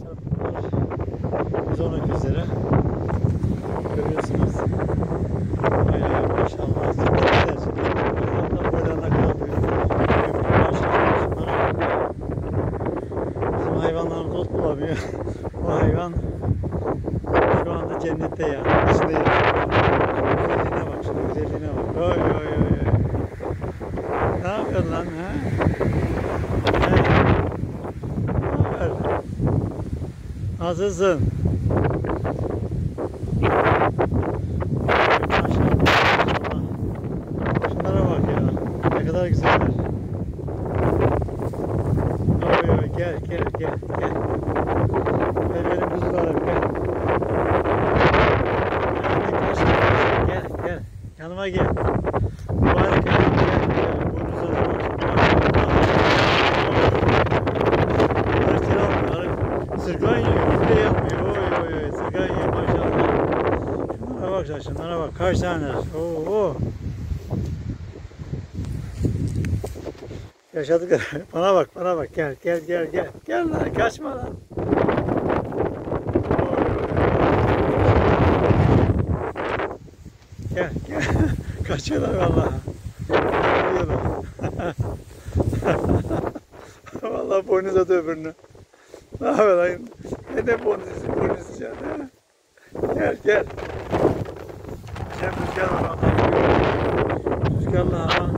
Bunlar bizon öküzleri. Görüyorsunuz. Bayağı maşallah. Süperler. Bunlar böyle ne kadar. Bizim hayvanlarımız ot bulamıyor. Bu hayvan şu anda cennette ya. İçinde yaşıyor. Güzelliğine bak. Şunun güzelliğine bak. Oy oy oy. Ne yapıyorsun lan ha? Maşallah. Şunlara bak ya. Ne kadar güzeller. Oy oy gel gel gel gel. Benim kuzularım gel. Gel gel. Yanıma gel. Yiyor maşallah. Şunlara bak sen, şunlara bak. Kaç tane? Oo. oo. Yaşadık. Bana bak, bana bak. Gel, gel, gel, gel. Gel lan, kaçma lan. Gel, gel. Kaçıyorlar vallahi. Kaçıyorlar. vallahi boynuz atıyor öbürünü. Ne haber lan? Ne de boynuz, boynuz ya. ha? Gel, gel. Sen rüzgar var. Rüzgarla ha.